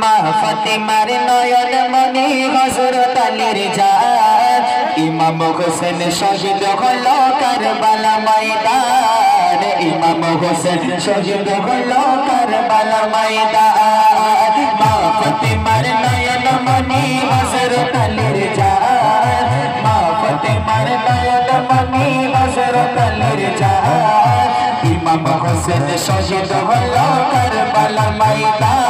মা ফাতিমার নয়ন মনি হজরত আলীর জান ইমাম হোসেন শহীদ হলো কারবালা ময়দান। ইমাম হোসেন শহীদ হলো কারবালা ময়দান। মা ফাতিমার নয়ন মনি হজরত আলীর জান মা ফাতিমার নয়ন মনি হজরত আলীর জান ইমাম হোসেন শহীদ হলো কারবালা ময়দান।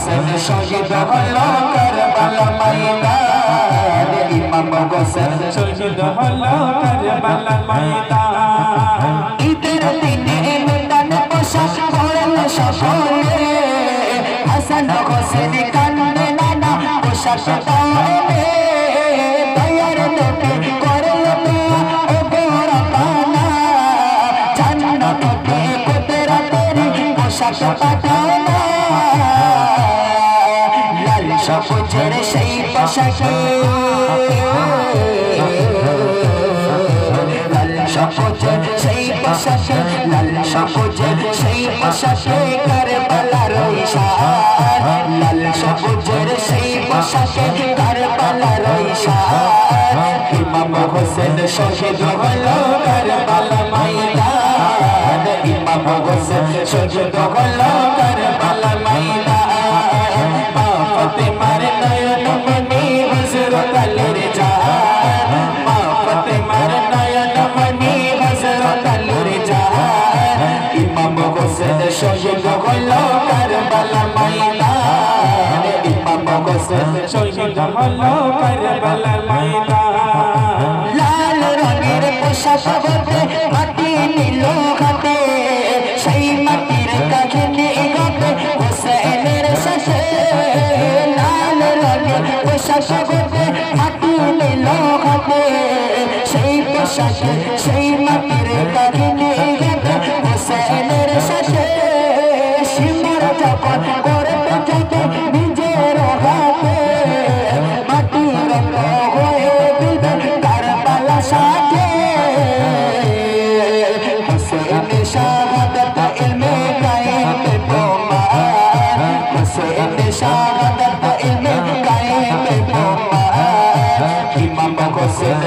হোসেন শহীদ হলো কারবালা ময়দান ইমাম হোসেন শহীদ হলো কারবালা ময়দান ঈদের দিনে নূতন পোশাক পরল সকলে। হাসান হোসেন কান্দে নানা পোশাক পরে। দয়ার নবী করল ও গোরা পানা। জান্নাত কে তেরি পোশাক পাঠানা। जड़ सही पशक लल सपुज सही पशक लल सपुज सही पशक कर बला रोईशार लल सपुज सही पशक कर बला रोईशार इमाम हुसैन शहीद हलो कर बला मैदान इमाम हुसैन शहीद हलो कर শহীদ হলো কারবালা ময়দান লাল রঙের পোশাক বদলে মাটি নিল হাতে সেই মাটির কাছে গাবে হোসেনের শেষে লাল রঙের পোশাক বদলে মাটি নিল হাতে সেই পোশাকে সেই মাটির কাছে গাবে হোসেনের শেষে সীমার যখন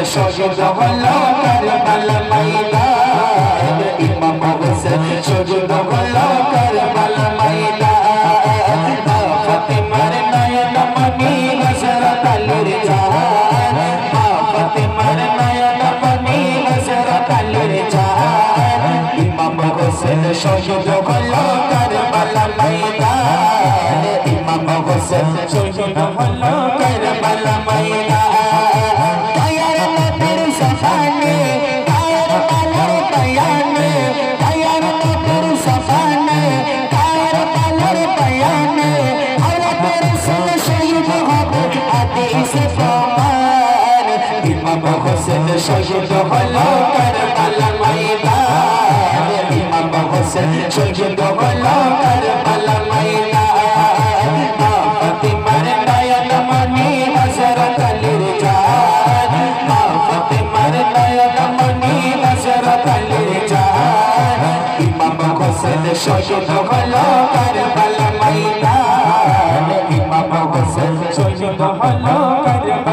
भेशन इमाम भॻो से सूजो द হোসেন শহীদ হলো কারবালা ময়দান ইমাম হোসেন শহীদ হলো কারবালা ময়দান দয়ার নবীর সফানে কারবালার বয়ানে দয়ার নবীর সফানে কারবালার বয়ানে আল্লাহ রাসূল শহীদ হবে হাদিস প্রমাণ ইমাম হোসেন শহীদ হলো बस शुल्क बला कर बला मैला आफत मर नयन मनी हज़रत लिरजान आफत मर नयन मनी हज़रत लिरजान इमाम हुसैन शुल्क बला कर बला मैला इमाम हुसैन शुल्क बला कर बला